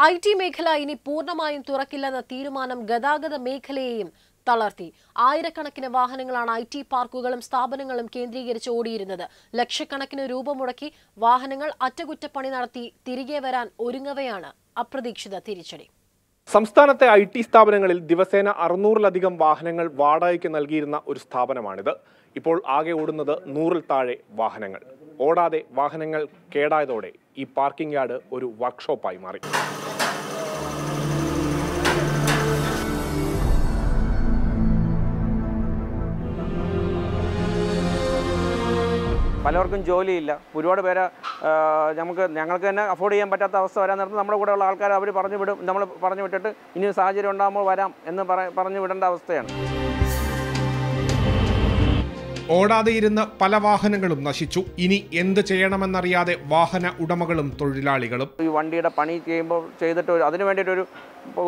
I T മേഖല ഇനി പൂർണമായും തുറക്കില്ലെന്ന തീരുമാനം ഗതാഗത മേഖലയെയും തളർത്തി. ആയിരക്കണക്കിന് വാഹനങ്ങളാണ് ഐ ടി പാർക്കുകളും സ്ഥാപനങ്ങളും കേന്ദ്രീകരിച്ച് ഓടിയിരുന്നത്. ലക്ഷക്കണക്കിന് രൂപ മുടക്കി വാഹനങ്ങൾ അറ്റകുറ്റപ്പണി നടത്തി തിരികെ വരാൻ ഒരുങ്ങവെയാണ് അപ്രതീക്ഷിത തിരിച്ചടി. സംസ്ഥാനത്തെ ഐ ടി സ്ഥാപനങ്ങളിൽ ദിവസേന അറുന്നൂറിലധികം വാഹനങ്ങൾ വാടകയ്ക്ക് നൽകിയിരുന്ന ഒരു സ്ഥാപനമാണിത്. ഇപ്പോൾ ആകെ ഓടുന്നത് നൂറിൽ താഴെ വാഹനങ്ങൾ. ഓടാതെ വാഹനങ്ങൾ കേടായതോടെ ഈ പാർക്കിംഗ് യാർഡ് ഒരു വർക്ക്ഷോപ്പായി മാറി. പലർക്കും ജോലിയില്ല. ഒരുപാട് പേര് നമുക്ക് ഞങ്ങൾക്ക് തന്നെ അഫോർഡ് ചെയ്യാൻ പറ്റാത്ത അവസ്ഥ വരാൻ നേരത്ത് നമ്മുടെ കൂടെയുള്ള ആൾക്കാർ അവർ പറഞ്ഞു വിടും. നമ്മൾ പറഞ്ഞു വിട്ടിട്ട് ഇനി സാഹചര്യം ഉണ്ടാകുമ്പോൾ വരാം എന്ന് പറഞ്ഞു വിടേണ്ട അവസ്ഥയാണ്. ഓടാതെ ഇരുന്ന് പല വാഹനങ്ങളും നശിച്ചു. ഇനി എന്ത് ചെയ്യണമെന്നറിയാതെ വാഹന ഉടമകളും തൊഴിലാളികളും. ഈ വണ്ടിയുടെ പണി ചെയ്യുമ്പോൾ ചെയ്തിട്ട് അതിനു വേണ്ടിയിട്ടൊരു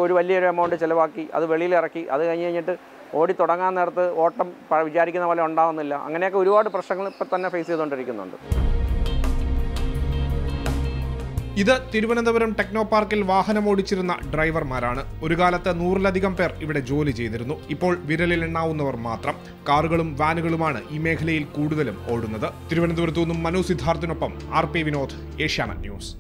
ഒരു വലിയൊരു എമൗണ്ട് ചിലവാക്കി അത് വെളിയിലിറക്കി അത് കഴിഞ്ഞ് കഴിഞ്ഞിട്ട് ഓടി തുടങ്ങാൻ നേരത്ത് ഓട്ടം വിചാരിക്കുന്ന പോലെ ഉണ്ടാവുന്നില്ല. അങ്ങനെയൊക്കെ ഒരുപാട് പ്രശ്നങ്ങൾ ഇപ്പം തന്നെ ഫേസ് ചെയ്തുകൊണ്ടിരിക്കുന്നുണ്ട്. ഇത് തിരുവനന്തപുരം ടെക്നോ പാർക്കിൽ വാഹനമോടിച്ചിരുന്ന ഡ്രൈവർമാരാണ്. ഒരു കാലത്ത് നൂറിലധികം പേർ ഇവിടെ ജോലി ചെയ്തിരുന്നു. ഇപ്പോൾ വിരലിൽ എണ്ണാവുന്നവർ മാത്രം. കാറുകളും വാനുകളുമാണ് ഈ മേഖലയിൽ കൂടുതലും ഓടുന്നത്. തിരുവനന്തപുരത്തു നിന്നും Manu സിദ്ധാർത്ഥിനൊപ്പം R P Vinod Asianet news.